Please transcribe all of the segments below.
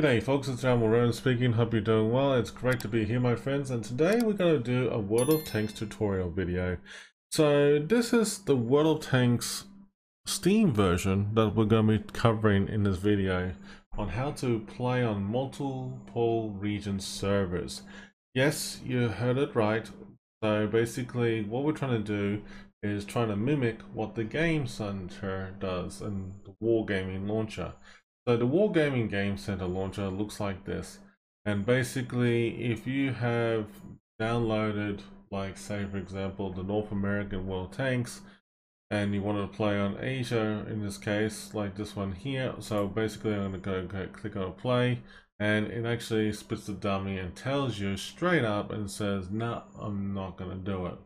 G'day folks, it's Admiral Revan speaking, hope you're doing well, it's great to be here my friends, and today we're going to do a World of Tanks tutorial video. So this is the World of Tanks Steam version that we're going to be covering in this video on how to play on multiple region servers. Yes, you heard it right, so basically what we're trying to do is trying to mimic what the Game Center does and the Wargaming launcher. So the Wargaming Game Center launcher looks like this. And basically, if you have downloaded, like say for example, the North American World Tanks, and you want to play on Asia in this case, like this one here. So basically I'm going to go, go click on play, and it actually spits the dummy and tells you straight up and says, no, I'm not going to do it.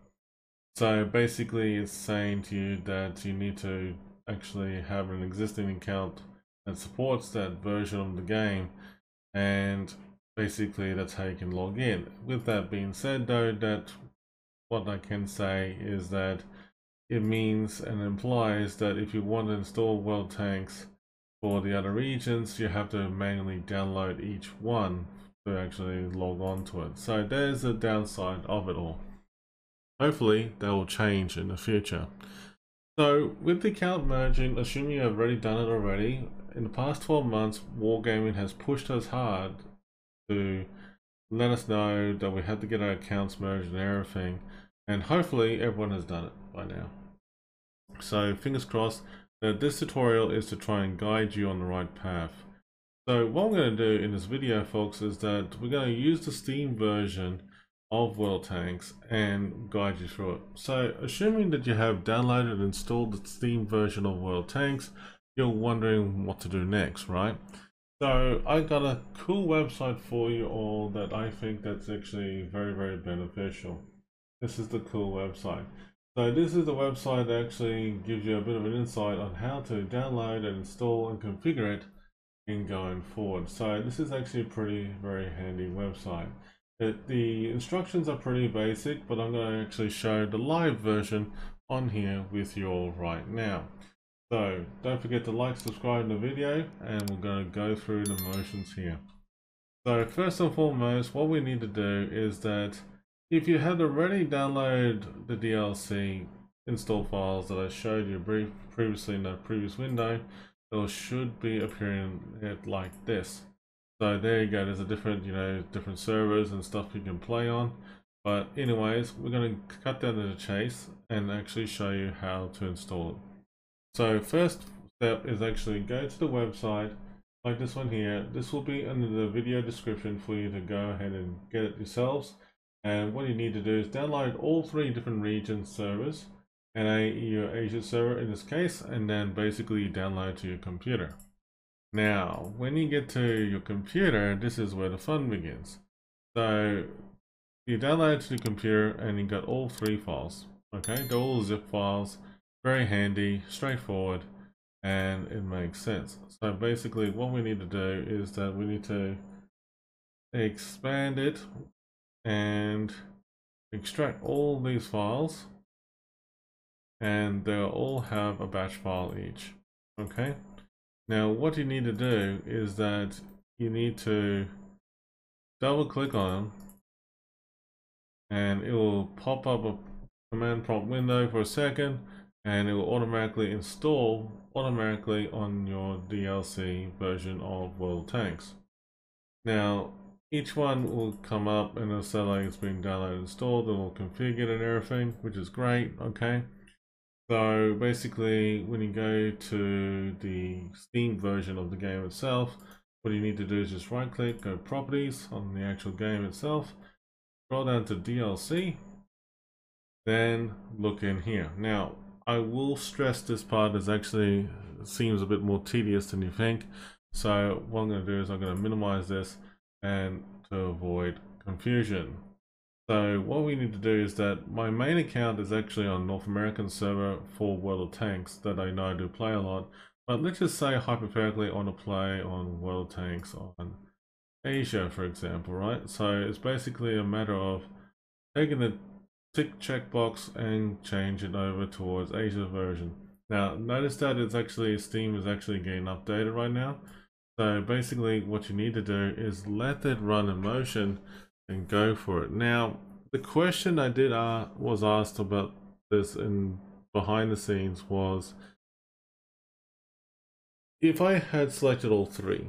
So basically it's saying to you that you need to actually have an existing account that supports that version of the game and basically that's how you can log in. With that being said though that what I can say is that it means and implies that if you want to install world tanks for the other regions you have to manually download each one to actually log on to it. So there's a downside of it all. Hopefully that will change in the future. So with the account merging, assuming you have already done it already, in the past 12 months, Wargaming has pushed us hard to let us know that we had to get our accounts merged and everything. And hopefully everyone has done it by now. So fingers crossed that this tutorial is to try and guide you on the right path. So what I'm going to do in this video folks is that we're going to use the Steam version of World Tanks and guide you through it. So assuming that you have downloaded and installed the Steam version of World Tanks, you're wondering what to do next, right? So I got a cool website for you all that I think that's actually very, very beneficial. This is the cool website. So this is the website that actually gives you a bit of an insight on how to download and install and configure it in going forward. So this is actually a pretty, very handy website. It, the instructions are pretty basic, but I'm going to actually show the live version on here with you all right now. So don't forget to like, subscribe to the video and we're going to go through the motions here. So first and foremost, what we need to do is that if you had already downloaded the DLC install files that I showed you brief previously in the previous window, it should be appearing it like this. So there you go, there's a different, you know, different servers and stuff you can play on. But anyways, we're going to cut down to the chase and actually show you how to install it. So first step is actually go to the website like this one here. This will be under the video description for you to go ahead and get it yourselves. And what you need to do is download all three different region servers and a your Asia server in this case, and then basically download to your computer. Now, when you get to your computer, this is where the fun begins. So you download to the computer and you got all three files. Okay, they're all zip files very handy, straightforward, and it makes sense. So basically what we need to do is that we need to expand it and extract all these files and they'll all have a batch file each okay now what you need to do is that you need to double click on them and it will pop up a command prompt window for a second and it will automatically install automatically on your DLC version of World Tanks. Now, each one will come up and it'll say like it's been downloaded and installed, it will configure and everything, which is great, okay? So basically, when you go to the Steam version of the game itself, what you need to do is just right click, go properties on the actual game itself, scroll down to DLC, then look in here. Now, I will stress this part is actually seems a bit more tedious than you think. So what I'm going to do is I'm going to minimize this and to avoid confusion. So what we need to do is that my main account is actually on North American server for World of Tanks that I know I do play a lot. But let's just say hypothetically on a play on World of Tanks on Asia, for example, right? So it's basically a matter of taking the tick checkbox and change it over towards Asia version. Now notice that it's actually Steam is actually getting updated right now. So basically what you need to do is let it run in motion and go for it. Now, the question I did uh, was asked about this in behind the scenes was if I had selected all three,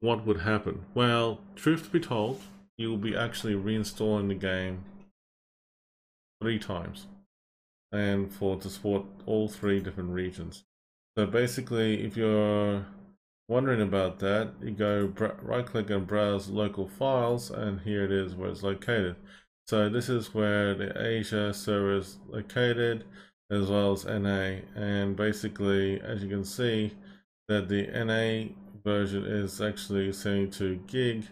what would happen? Well, truth to be told, you'll be actually reinstalling the game three times and for to support all three different regions. So basically, if you're wondering about that, you go right click and browse local files and here it is where it's located. So this is where the Asia server is located as well as NA and basically as you can see that the NA version is actually 72 gig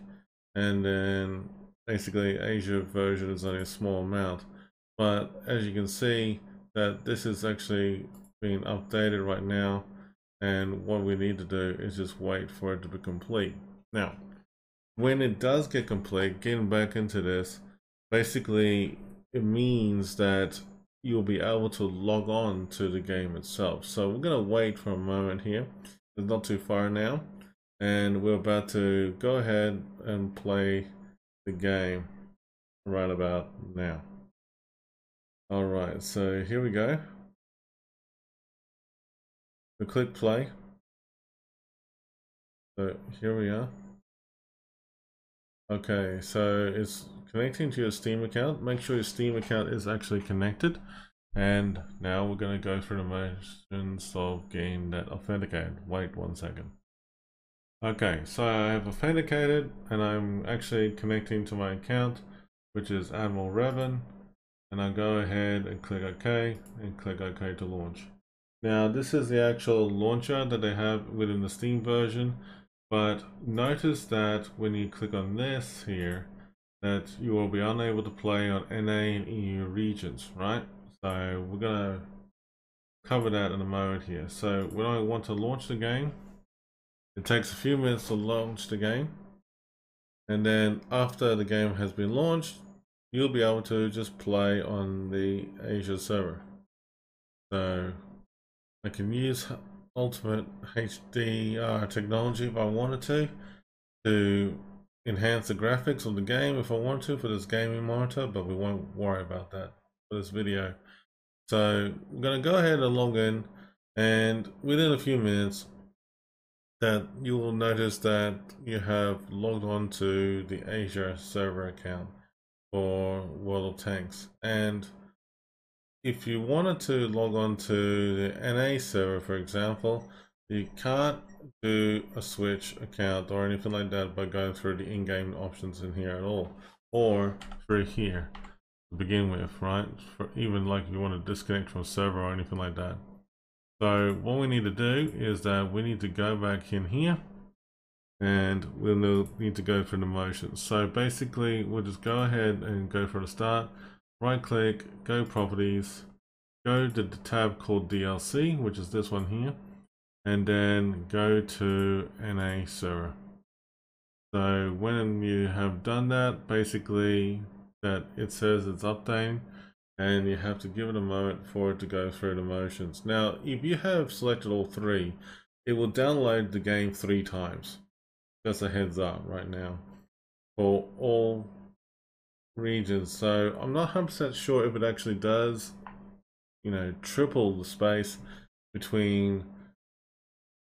and then basically Asia version is only a small amount but as you can see that this is actually being updated right now and what we need to do is just wait for it to be complete. Now, when it does get complete, getting back into this, basically it means that you'll be able to log on to the game itself. So we're going to wait for a moment here. It's not too far now. And we're about to go ahead and play the game right about now. Alright, so here we go. We click play. So here we are. Okay, so it's connecting to your Steam account. Make sure your Steam account is actually connected. And now we're going to go through the motions of getting that authenticated. Wait one second. Okay, so I have authenticated and I'm actually connecting to my account, which is Admiral Revan. And I go ahead and click OK and click OK to launch. Now this is the actual launcher that they have within the Steam version, but notice that when you click on this here, that you will be unable to play on NA and EU regions, right? So we're gonna cover that in a moment here. So when I want to launch the game, it takes a few minutes to launch the game. And then after the game has been launched, you'll be able to just play on the Asia server. So I can use Ultimate HDR uh, technology if I wanted to to enhance the graphics of the game if I want to for this gaming monitor, but we won't worry about that for this video. So I'm going to go ahead and log in and within a few minutes that you will notice that you have logged on to the Asia server account for World of Tanks and if you wanted to log on to the NA server, for example, you can't do a switch account or anything like that by going through the in-game options in here at all, or through here to begin with, right? For even like if you want to disconnect from server or anything like that. So what we need to do is that we need to go back in here and we'll need to go through the motions. So basically we'll just go ahead and go for the start right click, go properties, go to the tab called DLC, which is this one here, and then go to NA server. So when you have done that, basically that it says it's updating and you have to give it a moment for it to go through the motions. Now, if you have selected all three, it will download the game three times. Just a heads up right now for all regions. So I'm not 100% sure if it actually does, you know, triple the space between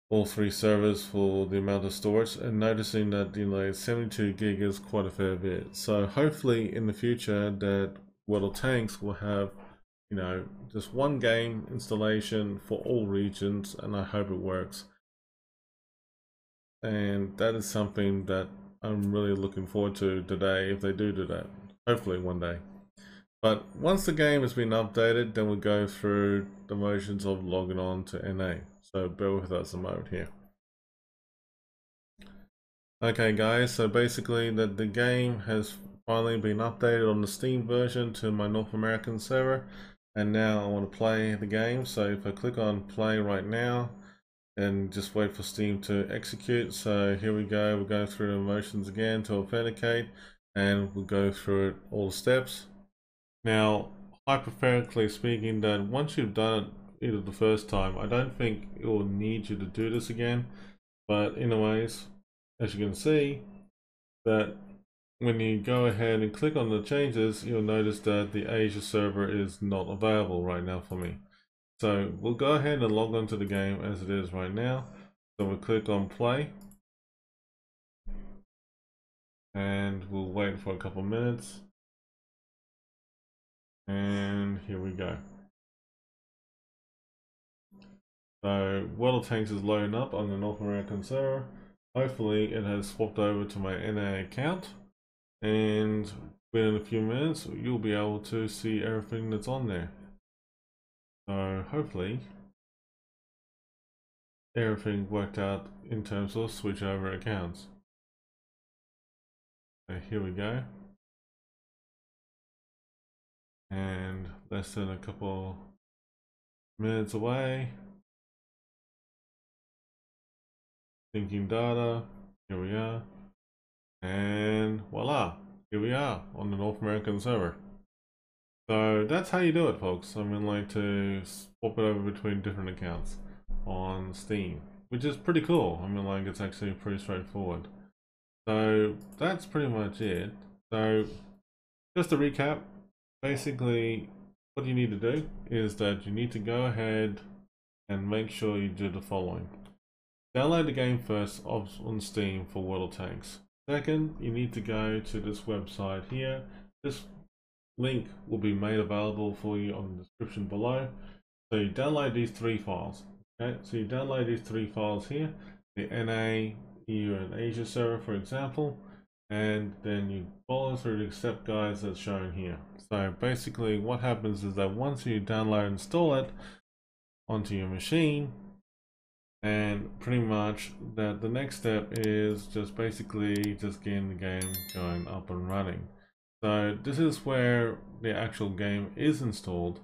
all three servers for the amount of storage and noticing that you know 72 gig is quite a fair bit so hopefully in the future that World of Tanks will have you know just one game installation for all regions and I hope it works and that is something that I'm really looking forward to today if they do do that Hopefully one day. But once the game has been updated, then we'll go through the motions of logging on to NA. So bear with us a moment here. Okay guys, so basically that the game has finally been updated on the Steam version to my North American server. And now I want to play the game. So if I click on play right now, and just wait for Steam to execute. So here we go, we're going through the motions again to authenticate and we'll go through it all the steps. Now, hypothetically speaking, that once you've done it either the first time, I don't think it will need you to do this again. But anyways, as you can see, that when you go ahead and click on the changes, you'll notice that the Asia server is not available right now for me. So we'll go ahead and log on to the game as it is right now. So we'll click on play. And we'll wait for a couple minutes. And here we go. So World of Tanks is loading up on the North American server. Hopefully it has swapped over to my NA account and within a few minutes you'll be able to see everything that's on there. So hopefully everything worked out in terms of switch over accounts. So here we go. And less than a couple minutes away. Thinking data, here we are. And voila, here we are on the North American server. So that's how you do it, folks. I mean, like to swap it over between different accounts on Steam, which is pretty cool. I mean, like it's actually pretty straightforward. So that's pretty much it. So just to recap, basically what you need to do is that you need to go ahead and make sure you do the following. Download the game first on Steam for World of Tanks. Second, you need to go to this website here. This link will be made available for you on the description below. So you download these three files. Okay, so you download these three files here, the NA, EU, and Asia server, for example, and then you follow through the step guides that's shown here. So basically what happens is that once you download and install it onto your machine, and pretty much that the next step is just basically just getting the game going up and running so this is where the actual game is installed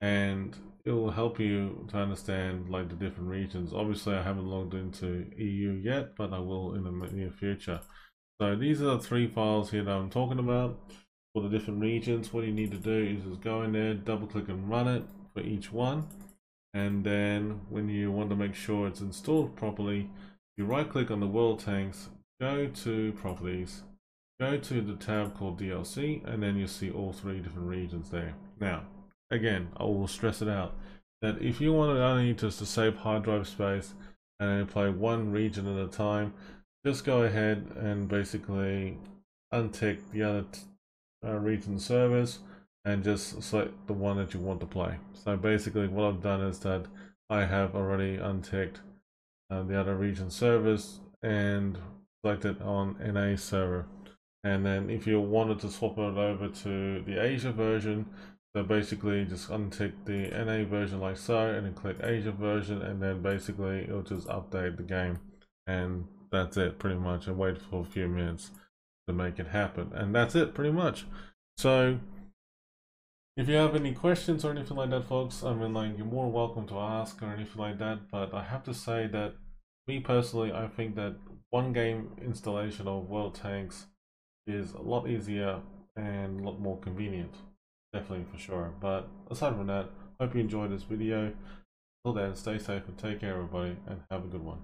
and it will help you to understand like the different regions. Obviously i haven't logged into eu yet but i will in the near future. So these are the three files here that i'm talking about for the different regions. What you need to do is just go in there double click and run it for each one. And then when you want to make sure it's installed properly you right click on the world tanks go to properties go to the tab called DLC and then you'll see all three different regions there now again I will stress it out that if you want to only just to save hard drive space and play one region at a time just go ahead and basically untick the other uh, region servers and just select the one that you want to play. So basically what I've done is that I have already unticked uh, the other region servers and selected on NA server. And then if you wanted to swap it over to the Asia version, so basically just untick the NA version like so and then click Asia version and then basically it'll just update the game and that's it pretty much and wait for a few minutes to make it happen and that's it pretty much. So if you have any questions or anything like that, folks, I mean, like, you're more welcome to ask or anything like that. But I have to say that, me personally, I think that one game installation of World Tanks is a lot easier and a lot more convenient. Definitely for sure. But aside from that, hope you enjoyed this video. Till then, stay safe and take care, everybody, and have a good one.